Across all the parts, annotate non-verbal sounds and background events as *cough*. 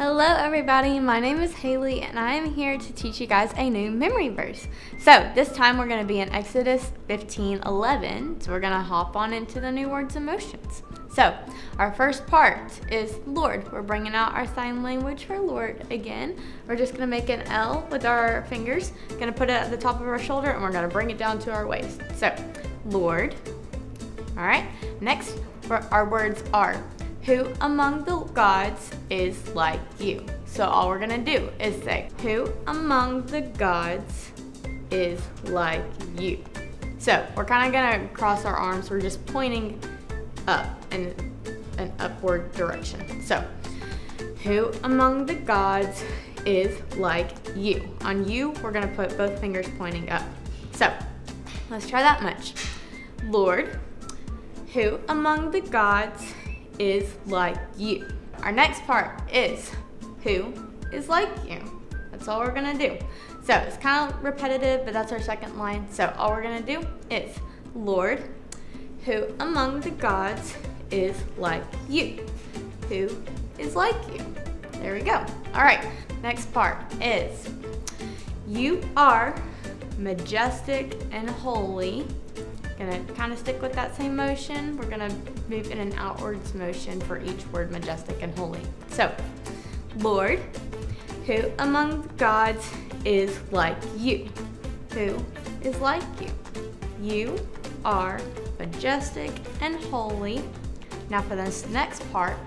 Hello everybody, my name is Hailey and I am here to teach you guys a new memory verse. So this time we're going to be in Exodus 15, 11. So we're going to hop on into the new words and motions. So our first part is Lord. We're bringing out our sign language for Lord again. We're just going to make an L with our fingers, going to put it at the top of our shoulder and we're going to bring it down to our waist. So Lord. All right, next our words are who among the gods is like you? So all we're gonna do is say, Who among the gods is like you? So we're kind of gonna cross our arms. We're just pointing up in an upward direction. So, who among the gods is like you? On you, we're gonna put both fingers pointing up. So, let's try that much. Lord, who among the gods is like you. Our next part is who is like you. That's all we're gonna do. So it's kind of repetitive, but that's our second line. So all we're gonna do is Lord, who among the gods is like you? Who is like you? There we go. All right, next part is you are majestic and holy Gonna kind of stick with that same motion. We're gonna move in an outwards motion for each word, majestic and holy. So, Lord, who among gods is like you? Who is like you? You are majestic and holy. Now for this next part,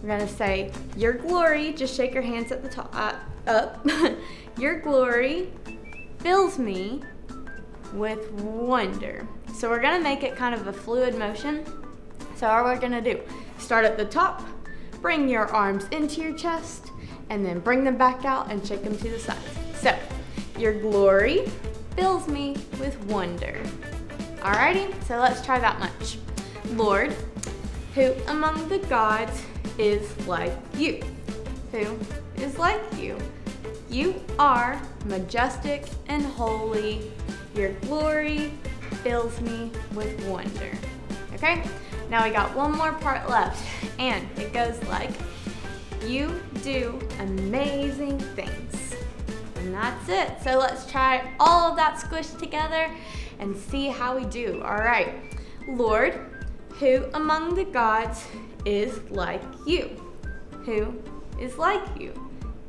we're gonna say, your glory, just shake your hands at the top, uh, up. *laughs* your glory fills me with wonder. So we're gonna make it kind of a fluid motion. So all we're gonna do, start at the top, bring your arms into your chest, and then bring them back out and shake them to the side. So, your glory fills me with wonder. Alrighty, so let's try that much. Lord, who among the gods is like you? Who is like you? You are majestic and holy. Your glory fills me with wonder. Okay, now we got one more part left and it goes like, you do amazing things. And that's it. So let's try all of that squished together and see how we do. All right, Lord, who among the gods is like you? Who is like you?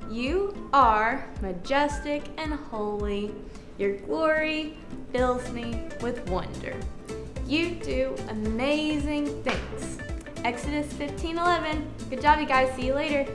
You are majestic and holy. Your glory fills me with wonder. You do amazing things. Exodus 15:11. Good job, you guys. See you later.